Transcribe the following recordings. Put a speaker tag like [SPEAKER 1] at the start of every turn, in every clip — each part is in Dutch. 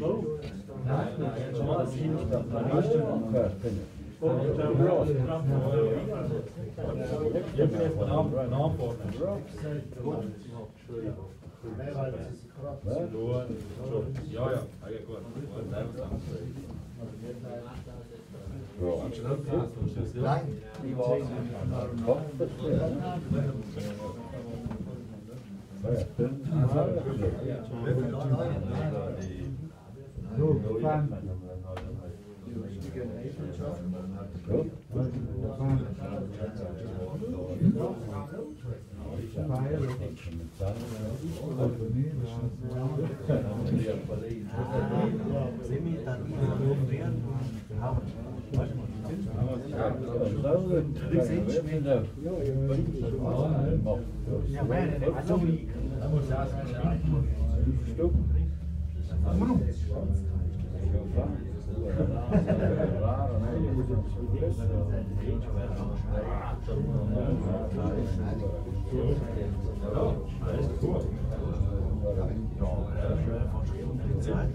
[SPEAKER 1] Ja, ja, okay, gut. Nein, die ja, es. So, fahren. Uno. Ja, schön, von Schrieben, die Zeit.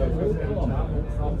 [SPEAKER 1] Ten kontrolę.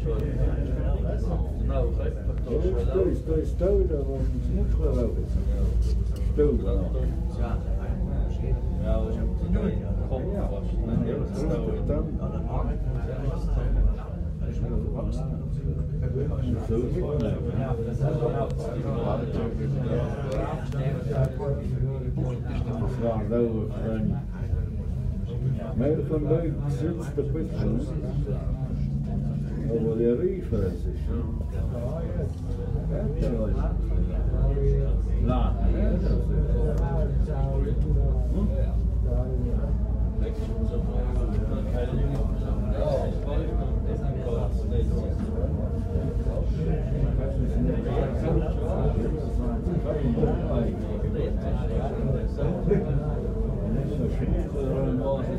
[SPEAKER 1] Stój, stój, dat was niet geloof ik. Stój. Ja, dat is een doei. Ja, dat is een doei. Dat is een ja Dat is een doei. Dat is een doei. Dat is een Oraya ifadesi şu. La.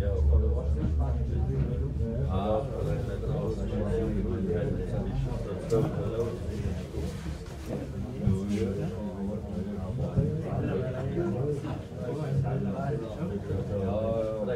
[SPEAKER 1] Ja,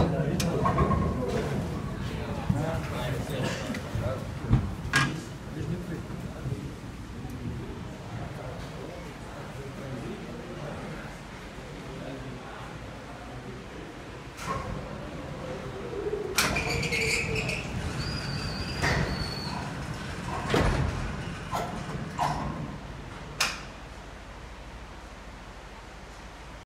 [SPEAKER 1] 아,